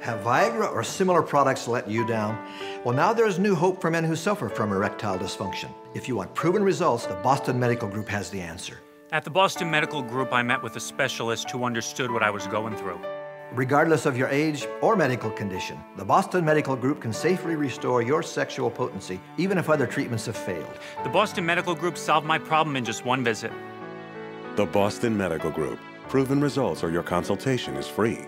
Have Viagra or similar products let you down? Well, now there's new hope for men who suffer from erectile dysfunction. If you want proven results, the Boston Medical Group has the answer. At the Boston Medical Group, I met with a specialist who understood what I was going through. Regardless of your age or medical condition, the Boston Medical Group can safely restore your sexual potency, even if other treatments have failed. The Boston Medical Group solved my problem in just one visit. The Boston Medical Group. Proven results or your consultation is free.